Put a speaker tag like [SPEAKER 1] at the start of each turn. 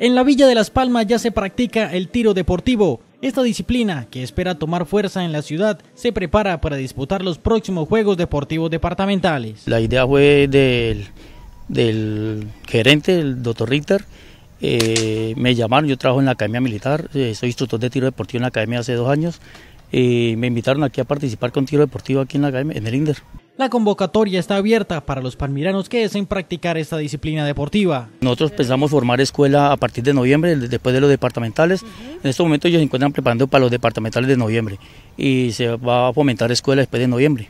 [SPEAKER 1] En la Villa de Las Palmas ya se practica el tiro deportivo. Esta disciplina, que espera tomar fuerza en la ciudad, se prepara para disputar los próximos Juegos Deportivos Departamentales.
[SPEAKER 2] La idea fue del, gerente, el doctor Ritter. Eh, me llamaron, yo trabajo en la Academia Militar, eh, soy instructor de tiro deportivo en la Academia hace dos años. y me invitaron aquí a participar con tiro deportivo aquí en la Academia, en el INDER.
[SPEAKER 1] La convocatoria está abierta para los palmiranos que deseen practicar esta disciplina deportiva.
[SPEAKER 2] Nosotros pensamos formar escuela a partir de noviembre, después de los departamentales. En estos momentos ellos se encuentran preparando para los departamentales de noviembre y se va a fomentar escuela después de noviembre.